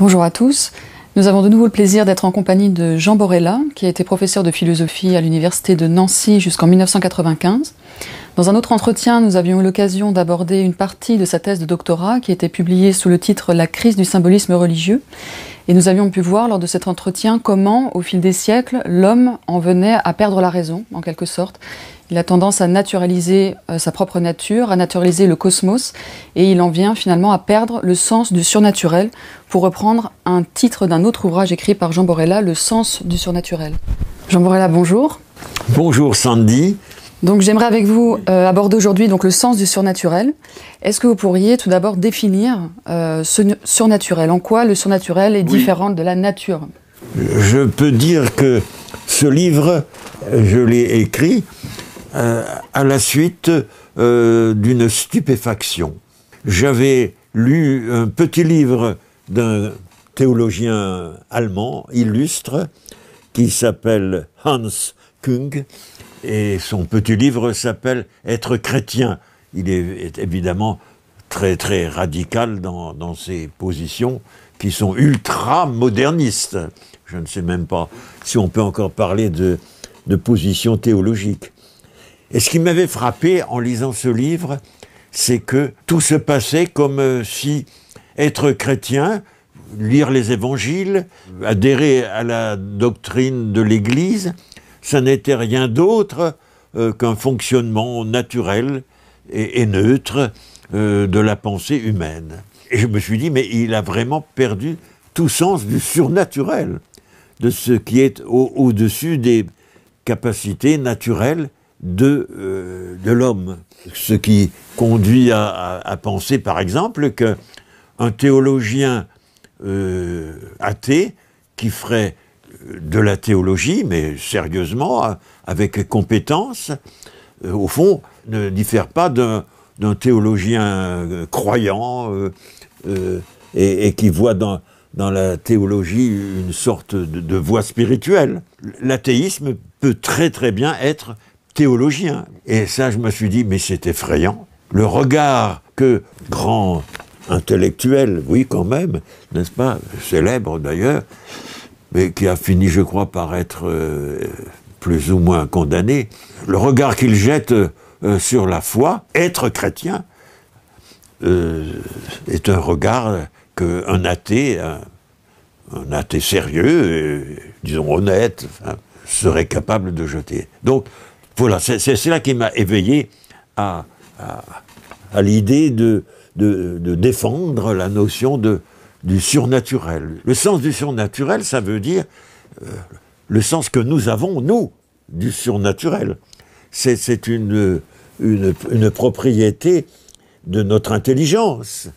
Bonjour à tous. Nous avons de nouveau le plaisir d'être en compagnie de Jean Borella, qui a été professeur de philosophie à l'université de Nancy jusqu'en 1995. Dans un autre entretien, nous avions eu l'occasion d'aborder une partie de sa thèse de doctorat qui était publiée sous le titre La crise du symbolisme religieux. Et nous avions pu voir lors de cet entretien comment, au fil des siècles, l'homme en venait à perdre la raison, en quelque sorte. Il a tendance à naturaliser euh, sa propre nature, à naturaliser le cosmos, et il en vient finalement à perdre le sens du surnaturel, pour reprendre un titre d'un autre ouvrage écrit par Jean Borella, Le sens du surnaturel. Jean Borella, bonjour. Bonjour Sandy. Donc j'aimerais avec vous euh, aborder aujourd'hui donc le sens du surnaturel. Est-ce que vous pourriez tout d'abord définir euh, ce surnaturel? En quoi le surnaturel est différent de la nature? Je peux dire que ce livre, je l'ai écrit euh, à la suite d'une stupéfaction. J'avais lu un petit livre d'un théologien allemand illustre qui s'appelle Hans Kung et son petit livre s'appelle Être chrétien. Il est évidemment très très radical dans, ses positions qui sont ultra modernistes. Je ne sais même pas si on peut encore parler de, de position théologique. Et ce qui m'avait frappé en lisant ce livre, c'est que tout se passait comme euh, si être chrétien, lire les évangiles, adhérer à la doctrine de l'Église, ça n'était rien d'autre euh, qu'un fonctionnement naturel et, neutre euh, de la pensée humaine. Et je me suis dit, mais il a vraiment perdu tout sens du surnaturel, de ce qui est au-dessus des capacités naturelles de, euh, de l'homme. Ce qui conduit à, penser, par exemple, qu'un théologien athée qui ferait de la théologie, mais sérieusement, avec compétence, euh, au fond, ne diffère pas d'un théologien euh, croyant euh, et, qui voit dans, la théologie une sorte de, voie spirituelle. L'athéisme peut très très bien être théologien. Et ça, je me suis dit, mais c'est effrayant. Le regard que grand intellectuel, oui quand même, n'est-ce pas, célèbre d'ailleurs, mais qui a fini, je crois, par être euh, plus ou moins condamné. Le regard qu'il jette euh, sur la foi, être chrétien, euh, est un regard qu'un athée, un, athée sérieux, disons honnête, serait capable de jeter. Donc, voilà, c'est cela qui m'a éveillé à, l'idée de, défendre la notion de, du surnaturel. Le sens du surnaturel, ça veut dire euh, le sens que nous avons, nous, du surnaturel. C'est une, une, propriété de notre intelligence.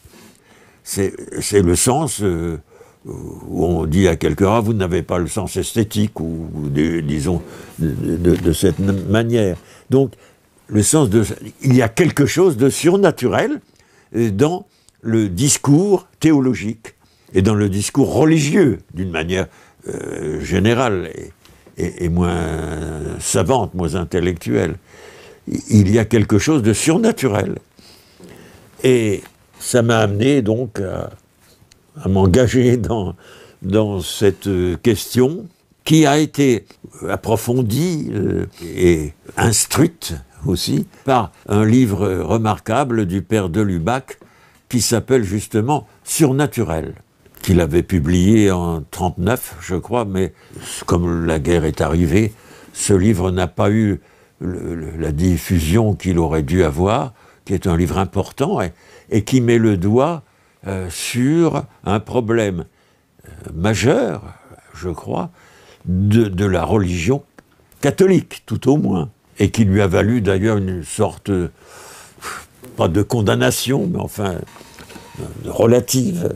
C'est le sens euh, où on dit à quelqu'un, ah, vous n'avez pas le sens esthétique, ou, disons, de, de, cette manière. Donc, le sens de... Il y a quelque chose de surnaturel euh, dans le discours théologique et dans le discours religieux d'une manière euh, générale et, moins savante, moins intellectuelle. Il y a quelque chose de surnaturel. Et ça m'a amené donc à, m'engager dans, cette question qui a été approfondie euh, et instruite aussi par un livre remarquable du père de Lubac qui s'appelle justement Surnaturel, qu'il avait publié en 39, je crois, mais comme la guerre est arrivée, ce livre n'a pas eu la diffusion qu'il aurait dû avoir, qui est un livre important et, qui met le doigt euh, sur un problème euh, majeur, je crois, de, de, la religion catholique, tout au moins, et qui lui a valu d'ailleurs une sorte pas de condamnation, mais enfin relative